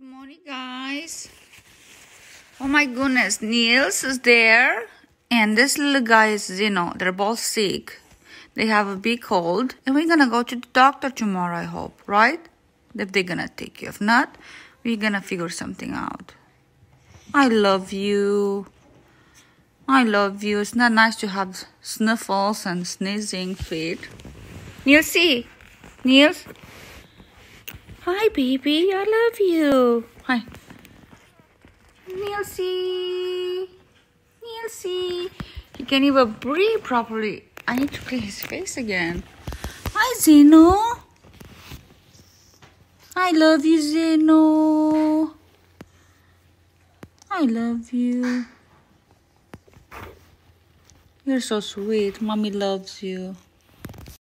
Good morning, guys. Oh my goodness, Niels is there, and this little guy is Zeno. They're both sick. They have a big cold, and we're gonna go to the doctor tomorrow, I hope, right? If they're gonna take you. If not, we're gonna figure something out. I love you. I love you. It's not nice to have sniffles and sneezing feet. Niels, see? Niels? Hi, baby. I love you. Hi. Nielsie. Nielsie. He can't even breathe properly. I need to clean his face again. Hi, Zeno. I love you, Zeno. I love you. You're so sweet. Mommy loves you.